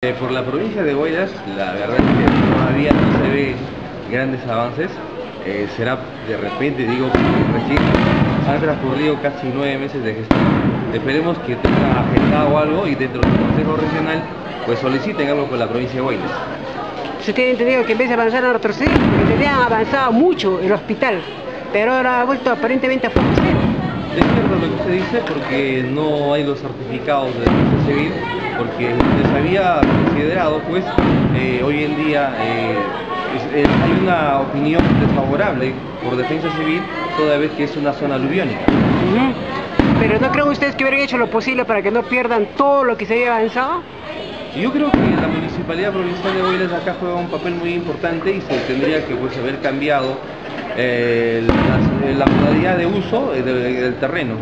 Eh, por la provincia de Huaylas, la verdad es que todavía no se ve grandes avances. Eh, será de repente, digo, recién han transcurrido casi nueve meses de gestión. Esperemos que tenga agendado algo y dentro del Consejo Regional pues soliciten algo por la provincia de Huaylas. Se tiene entendido que en vez de avanzar a retroceder, que tenían avanzado mucho el hospital, pero ahora ha vuelto aparentemente a foco cierto lo que usted dice porque no hay los certificados de defensa civil, porque se había considerado, pues, eh, hoy en día eh, es- es- hay una opinión desfavorable por defensa civil toda vez que es una zona aluviónica. Pero ¿no creen ustedes que hubieran hecho lo posible para que no pierdan todo lo que se había avanzado? Yo creo que la Municipalidad Provincial de Huaylas acá juega un papel muy importante y se tendría que pues, haber cambiado eh, las- la modalidad de uso eh, de- del terreno.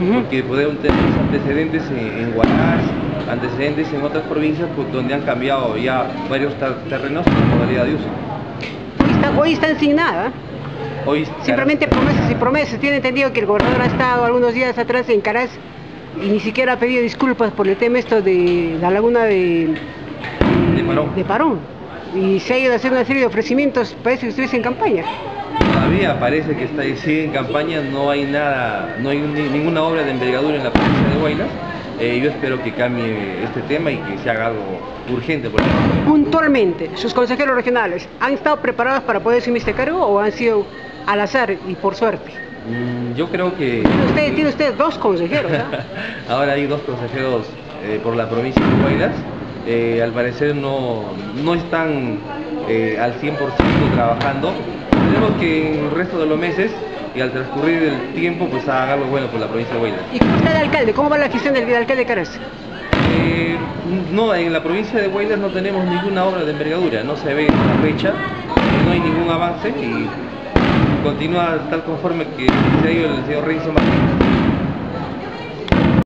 Ujú. Porque podemos tener antecedentes en, en Huaraz, antecedentes en otras provincias pues, donde han cambiado ya varios ter- terrenos en modalidad de uso. Hoy están sin nada. Hoy Simplemente promesas y promesas. Tiene entendido que el gobernador ha estado algunos días atrás en Caraz y ni siquiera ha pedido disculpas por el tema esto de la laguna de, De Parón. de Parón. Y se ha ido a hacer una serie de ofrecimientos, parece que estuviese en campaña. Todavía parece que está sigue en campaña, no hay nada, no hay ni- ninguna obra de envergadura en la provincia de Huaylas. Eh, yo espero que cambie este tema y que se haga algo urgente por Puntualmente, sus consejeros regionales, ¿han estado preparados para poder asumir este cargo o han sido al azar y por suerte? Mm, Yo creo que Usted, tiene usted dos consejeros, ¿ah? ahora hay dos consejeros eh, por la provincia de Huaylas. Eh, al parecer no, no están eh, al 100% trabajando. Que en el resto de los meses y al transcurrir el tiempo pues haga algo bueno por la provincia de Huaylas. ¿Y cómo está el alcalde? ¿Cómo va la gestión del alcalde de Caraz? Eh, no, en la provincia de Huaylas no tenemos ninguna obra de envergadura, no se ve la fecha, no hay ningún avance y continúa tal conforme que se ha ido el señor Renzo Martínez.